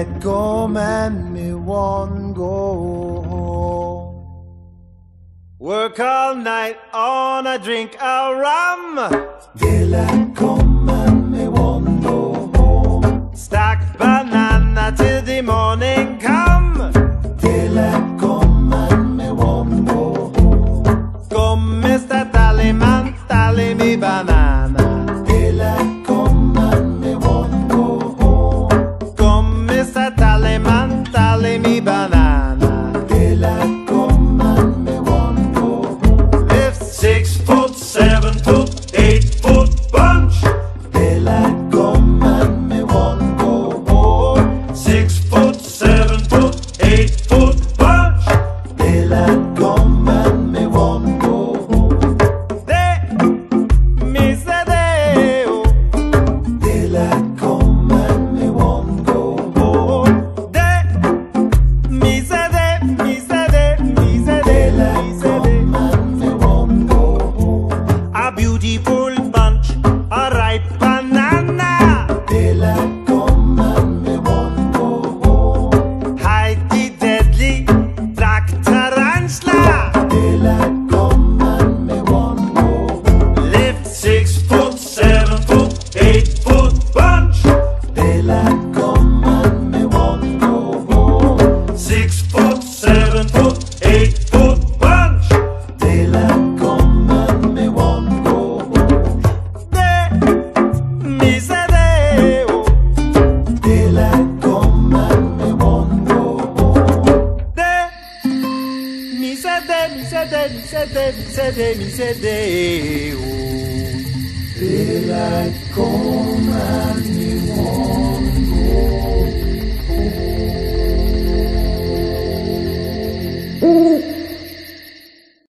and me one go home. Work all night on a drink of rum. Daylight come and me one go home. Stack banana till the morning come. Daylight come and me one go home. Come, Mr. Tallyman, tally me banana. Banana. Daylight come and me one go six foot, seven foot, eight foot bunch. Daylight come and me one go. Six foot, seven foot, eight foot tarantula. Day, me say day, oh. Daylight come and